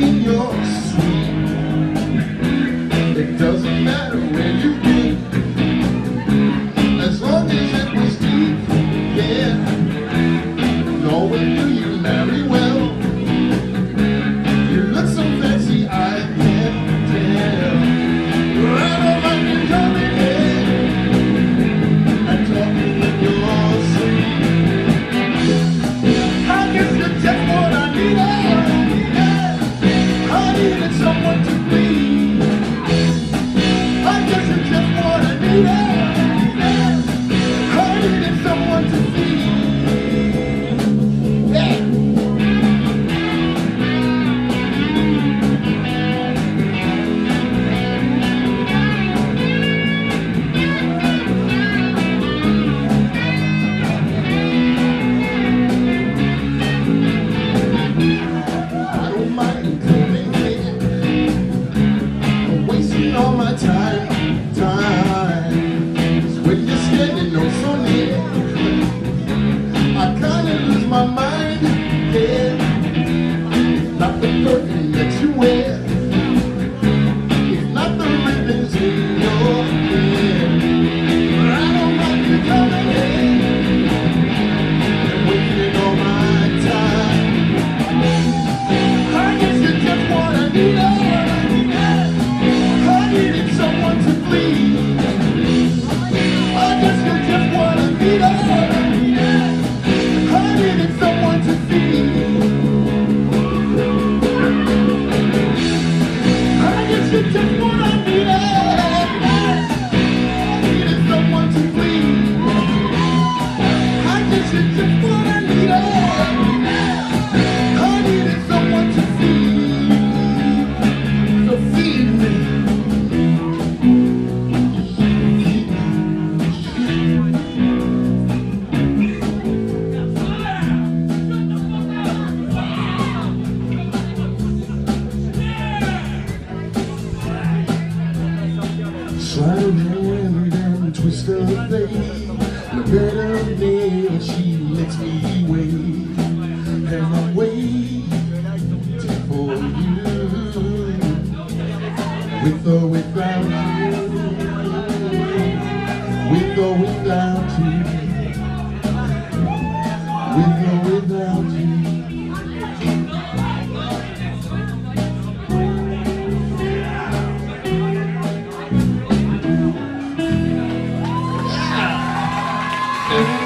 your sweet Swollen and twist her fate The better when she lets me wait. And I'm waiting for you? With or without you. With or without you. Yeah.